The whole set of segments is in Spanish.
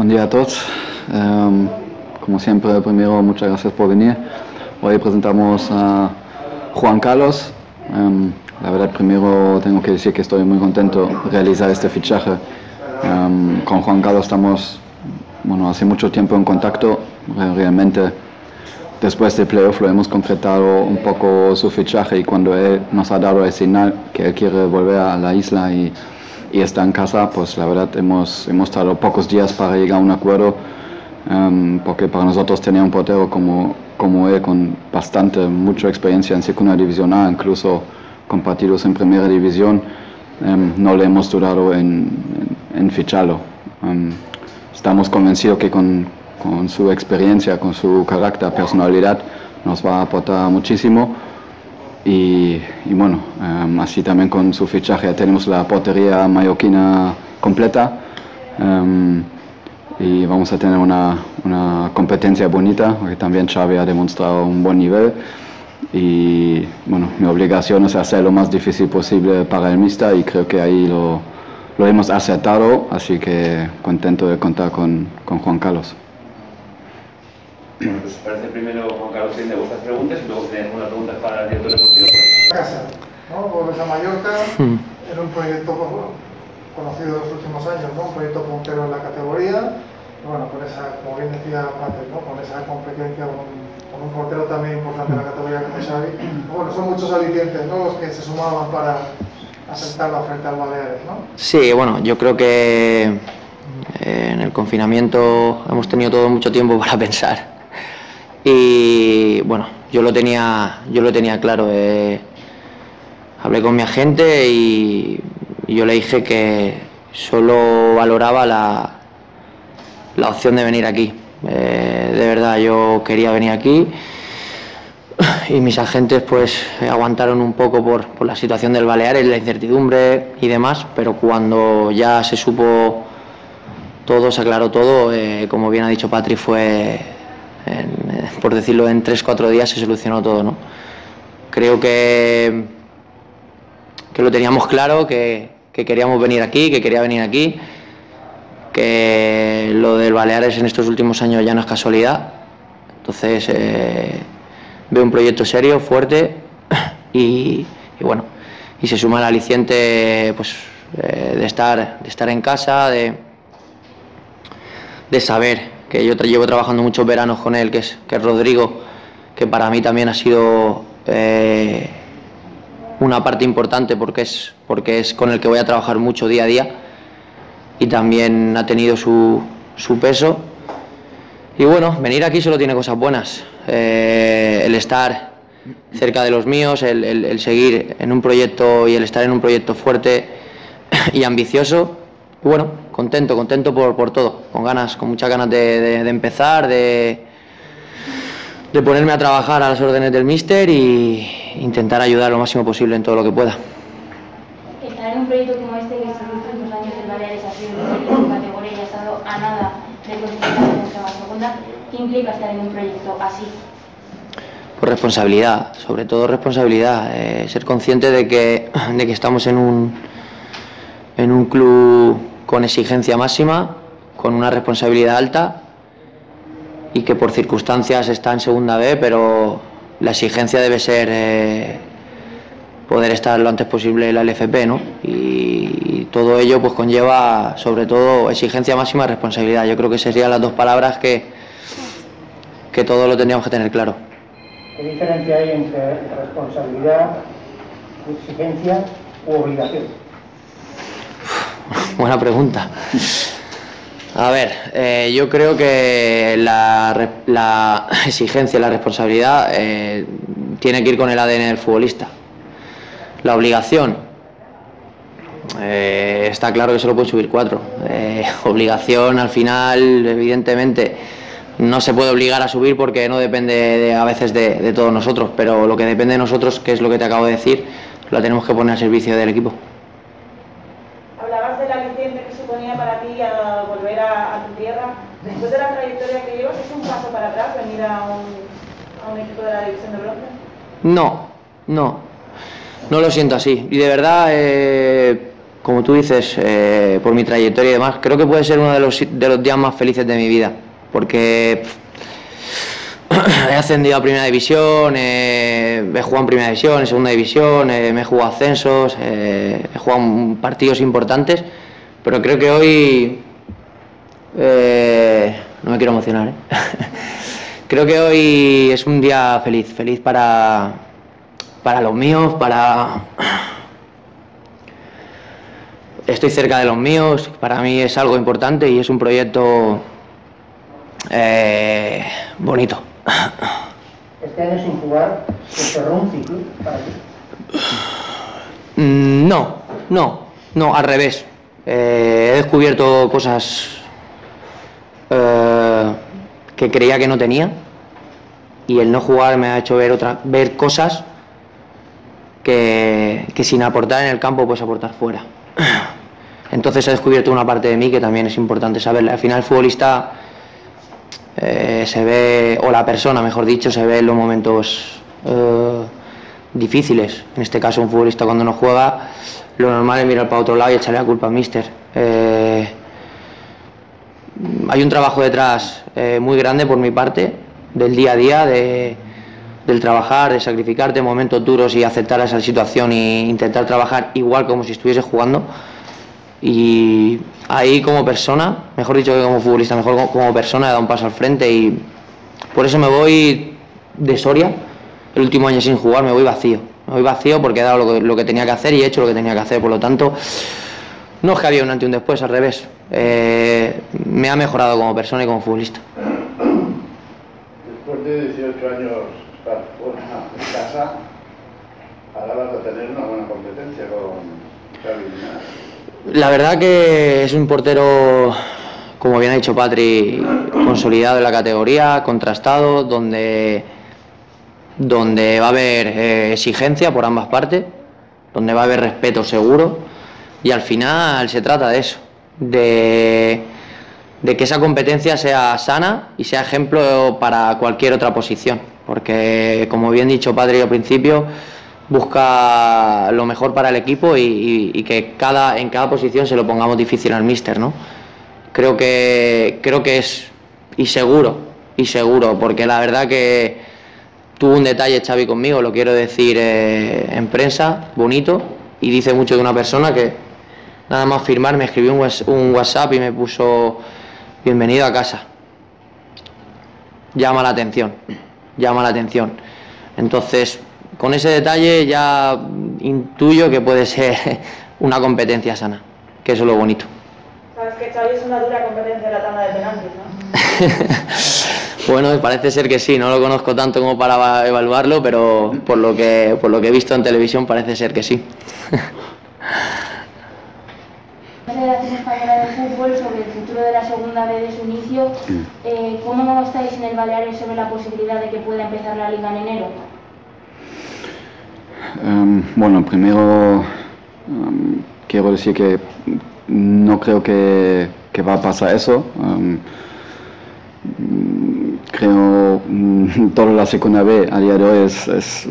Buen día a todos. Em, como siempre, primero, muchas gracias por venir. Hoy presentamos a Juan Carlos. Em, la verdad, primero tengo que decir que estoy muy contento de realizar este fichaje. Em, con Juan Carlos estamos, bueno, hace mucho tiempo en contacto. Realmente, después del playoff lo hemos concretado un poco su fichaje y cuando él nos ha dado el señal que él quiere volver a la isla y y está en casa, pues la verdad hemos, hemos tardado pocos días para llegar a un acuerdo, em, porque para nosotros tener un portero como, como él, con bastante, mucha experiencia en segunda división A, incluso con partidos en primera división, em, no le hemos dudado en, en, ficharlo. Em, estamos convencidos que con, con su experiencia, con su carácter, personalidad, nos va a aportar muchísimo. Y, bueno, em, así también con su fichaje tenemos la portería mallorquina completa em, y vamos a tener una, una, competencia bonita, porque también Xavi ha demostrado un buen nivel y bueno, mi obligación es hacer lo más difícil posible para el Mista y creo que ahí lo, lo hemos aceptado, así que contento de contar con, con Juan Carlos. Bueno, pues parece primero Juan Carlos tiene vuestras preguntas y luego si tienen alguna pregunta para el director deportivo. Pues... Casa, ¿no? Volves a Mallorca, hmm. era un proyecto conocido en los últimos años, ¿no? Un proyecto puntero en la categoría, bueno, con esa, como bien decía Pater, ¿no? Con esa competencia, con, con, un portero también importante en la categoría como Xavi. Bueno, son muchos alicientes, ¿no? Los que se sumaban para aceptar la oferta al Baleares, ¿no? Sí, bueno, yo creo que eh, en el confinamiento hemos tenido todo mucho tiempo para pensar y bueno, yo lo tenía, yo lo tenía claro. Eh, hablé con mi agente y, yo le dije que solo valoraba la, la opción de venir aquí. Eh, de verdad, yo quería venir aquí y mis agentes pues aguantaron un poco por, por la situación del Baleares, la incertidumbre y demás, pero cuando ya se supo todo, se aclaró todo, eh, como bien ha dicho Patri, fue por decirlo, en 3-4 días se solucionó todo. ¿no? Creo que, que lo teníamos claro, que, queríamos venir aquí, que quería venir aquí, que lo del Baleares en estos últimos años ya no es casualidad. Entonces eh, veo un proyecto serio, fuerte y, bueno, y se suma el aliciente pues, eh, de, estar, de estar en casa, de, de saber que yo llevo trabajando muchos veranos con él, que es, que Rodrigo, que para mí también ha sido eh, una parte importante porque es, porque es con el que voy a trabajar mucho día a día y también ha tenido su, su peso. Y bueno, venir aquí solo tiene cosas buenas. Eh, el estar cerca de los míos, el, seguir en un proyecto y el estar en un proyecto fuerte y ambicioso bueno, contento, contento por, por, todo, con ganas, con muchas ganas de, de, empezar, de, de, ponerme a trabajar a las órdenes del míster y intentar ayudar lo máximo posible en todo lo que pueda. Estar en un proyecto como este, que estos últimos años el Baleares ha sido de categoría y ha estado a nada de clasificar en la segunda, ¿qué implica estar en un proyecto así? Pues responsabilidad, sobre todo responsabilidad, eh, ser consciente de que, de que estamos en un, en un club con exigencia máxima, con una responsabilidad alta y que por circunstancias está en segunda B, pero la exigencia debe ser eh, poder estar lo antes posible en la LFP, ¿no? Y, todo ello pues conlleva sobre todo exigencia máxima y responsabilidad. Yo creo que serían las dos palabras que, que todos lo tendríamos que tener claro. ¿Qué diferencia hay entre responsabilidad, exigencia u obligación? Buena pregunta. A ver, eh, yo creo que la, la, exigencia, la responsabilidad eh, tiene que ir con el ADN del futbolista. La obligación, eh, está claro que solo puede subir cuatro. obligación, al final, evidentemente, no se puede obligar a subir porque no depende a veces de, de todos nosotros, pero lo que depende de nosotros, que es lo que te acabo de decir, lo tenemos que poner al servicio del equipo. Después de la trayectoria que llevas, ¿es un paso para atrás venir a un, a un equipo de la división de bronce? No, no. No lo siento así. Y de verdad, eh, como tú dices, eh, por mi trayectoria y demás, creo que puede ser uno de los, de los días más felices de mi vida, porque he ascendido a Primera División, he jugado en Primera División, en Segunda División, me he jugado ascensos, he jugado partidos importantes, pero creo que hoy... Eh, no me quiero emocionar, ¿eh? creo que hoy es un día feliz, feliz para, para los míos, para estoy cerca de los míos, para mí es algo importante y es un proyecto eh, bonito. ¿Este año sin jugar se cerró un ciclo para ti? Mm, no, no, no, al revés. Eh, he descubierto cosas que creía que no tenía y el no jugar me ha hecho ver, otra, ver cosas que, que sin aportar en el campo puedes aportar fuera. Entonces he descubierto una parte de mí que también es importante saber. Al final el futbolista eh, se ve, o la persona mejor dicho, se ve en los momentos eh, difíciles. En este caso un futbolista cuando no juega, lo normal es mirar para otro lado y echarle la culpa al míster. Eh, hay un trabajo detrás muy grande por mi parte, del día a día, de, del trabajar, de sacrificarte en momentos duros y aceptar esa situación e intentar trabajar igual como si estuviese jugando. Y ahí como persona, mejor dicho que como futbolista, mejor como persona he dado un paso al frente y por eso me voy de Soria, el último año sin jugar, me voy vacío. Me voy vacío porque he dado lo que, tenía que hacer y he hecho lo que tenía que hacer, por lo tanto, no es que había un antes y un después, al revés. Eh, me ha mejorado como persona y como futbolista. Después de 18 años estar fuera de casa, hablabas de tener una buena competencia con Xavi la verdad que es un portero, como bien ha dicho Patri, consolidado en la categoría, contrastado, donde, donde va a haber eh, exigencia por ambas partes, donde va a haber respeto seguro y al final se trata de eso, de, que esa competencia sea sana y sea ejemplo para cualquier otra posición, porque como bien dicho Patri al principio, busca lo mejor para el equipo y, que cada, en cada posición se lo pongamos difícil al míster, ¿no? Creo que, creo que es, y seguro, y seguro, porque la verdad que tuvo un detalle Xavi conmigo, lo quiero decir eh, en prensa, bonito, y dice mucho de una persona que nada más firmar me escribió un WhatsApp y me puso bienvenido a casa. Llama la atención, llama la atención. Entonces, con ese detalle ya intuyo que puede ser una competencia sana, que eso es lo bonito. Sabes que Xavi es una dura competencia en la tanda de penaltis, ¿no? bueno, parece ser que sí, no lo conozco tanto como para evaluarlo, pero por lo que, por lo que he visto en televisión parece ser que sí. Federación Española de Fútbol sobre el futuro de la segunda vez de su inicio, eh, ¿cómo estáis en el Baleares sobre la posibilidad de que pueda empezar la liga en enero? Em, bueno, primero em, quiero decir que no creo que, va a pasar eso. Um, creo que toda la segunda B a día de hoy es, es,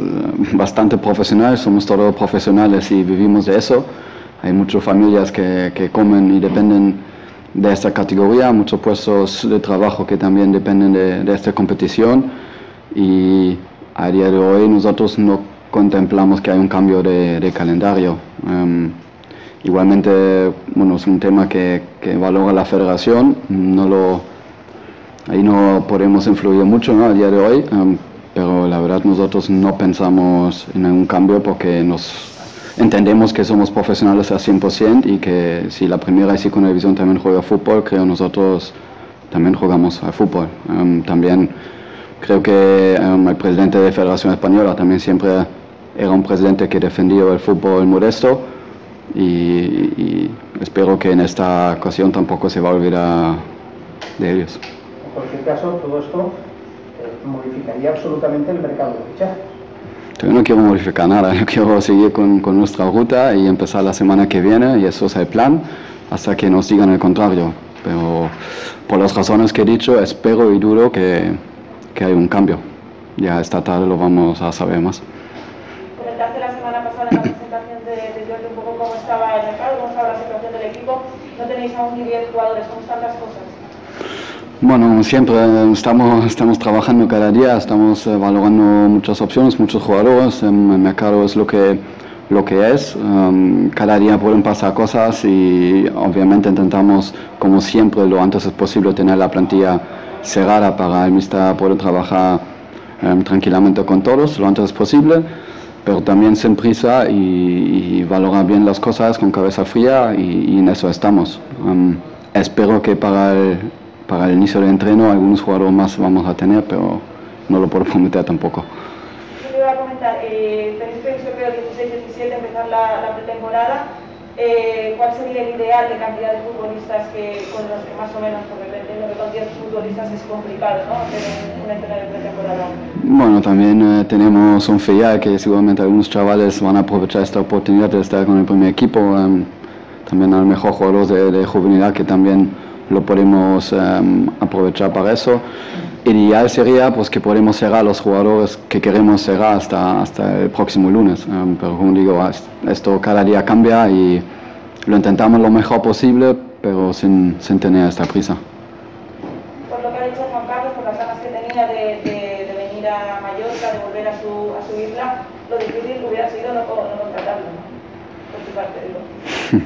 bastante profesional, somos todos profesionales y vivimos de eso. Hay muchas familias que, que comen y dependen de esta categoría, muchos puestos de trabajo que también dependen de, de esta competición y a día de hoy nosotros no contemplamos que hay un cambio de, calendario. Em, igualmente, bueno, es un tema que, valora la federación, no lo, ahí no podemos influir mucho ¿no? a día de hoy, em, pero la verdad nosotros no pensamos en un cambio porque nos entendemos que somos profesionales al 100% y que si la primera y segunda división también juega fútbol, creo nosotros también jugamos al fútbol. Em, también creo que el presidente de Federación Española también siempre era un presidente que defendía el fútbol modesto y, espero que en esta ocasión tampoco se va a olvidar de ellos. En cualquier caso, todo esto eh, modificaría absolutamente el mercado de fichajes. Yo no quiero modificar nada, yo quiero seguir con, con, nuestra ruta y empezar la semana que viene y eso es el plan hasta que nos digan el contrario. Pero por las razones que he dicho, espero y dudo que, que hay un cambio. Ya esta tarde lo vamos a saber más la semana pasada la presentación de, de un poco cómo estaba el mercado, cómo estaba la situación del equipo. No tenéis aún ni 10 jugadores, ¿cómo están las cosas? Bueno, siempre estamos, estamos trabajando cada día, estamos eh, valorando muchas opciones, muchos jugadores, el mercado es lo que, lo que es, um, cada día pueden pasar cosas y obviamente intentamos, como siempre, lo antes es posible tener la plantilla cerrada para el Mister poder trabajar um, tranquilamente con todos, lo antes posible, pero también sin prisa y, valorar bien las cosas con cabeza fría y, en eso estamos. Um, espero que para el para el inicio del entreno algunos jugadores más vamos a tener, pero no lo puedo prometer tampoco. Yo te iba a comentar, eh, tenéis previsto creo 16-17 empezar la, la pretemporada. Eh, ¿Cuál sería el ideal de cantidad de futbolistas que con los que más o menos, porque entiendo que con 10 futbolistas es complicado, ¿no? Un, entreno de pretemporada. Bueno, también eh, tenemos un FIA que seguramente algunos chavales van a aprovechar esta oportunidad de estar con el primer equipo. Um, también al mejor jugador de, de juvenil que también lo podemos em, aprovechar para eso. Ideal sería pues, que podemos cerrar los jugadores que queremos cerrar hasta, hasta el próximo lunes. Em, pero como digo, esto cada día cambia y lo intentamos lo mejor posible, pero sin, sin tener esta prisa. Por lo que ha dicho Juan Carlos, por las ganas que tenía de, de, venir a Mallorca, de volver a su, a su isla, lo difícil hubiera sido no, no contratarlo, por su parte, digo.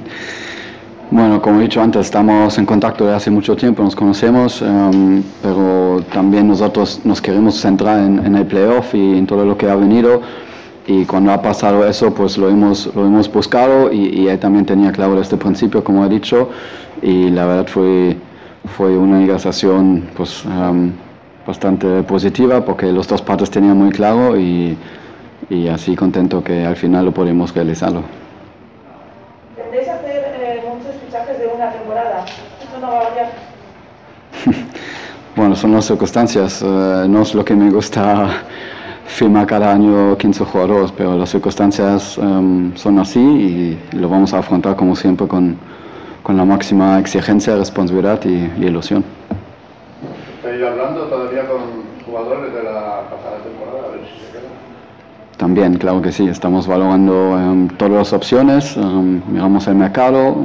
Bueno, como he dicho antes, estamos en contacto desde hace mucho tiempo, nos conocemos, em, pero también nosotros nos queremos centrar en, el playoff y en todo lo que ha venido. Y cuando ha pasado eso, pues lo hemos, lo hemos buscado y, él también tenía claro desde el principio, como he dicho, y la verdad fue, fue una negociación pues, em, bastante positiva porque los dos partes tenían muy claro y, y así contento que al final lo podemos realizarlo. Bueno, son las circunstancias. Eh, no es lo que me gusta firmar cada año 15 jugadores, pero las circunstancias em, son así y lo vamos a afrontar como siempre con, con la máxima exigencia, responsabilidad y, ilusión. ¿Estáis hablando todavía con jugadores de la pasada temporada? A ver si se queda. También, claro que sí, estamos valorando em, todas las opciones, em, miramos el mercado,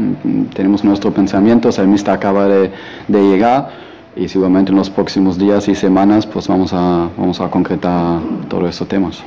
tenemos nuestros pensamientos, el Mister acaba de, de llegar y seguramente en los próximos días y semanas pues vamos a, vamos a concretar todos estos temas.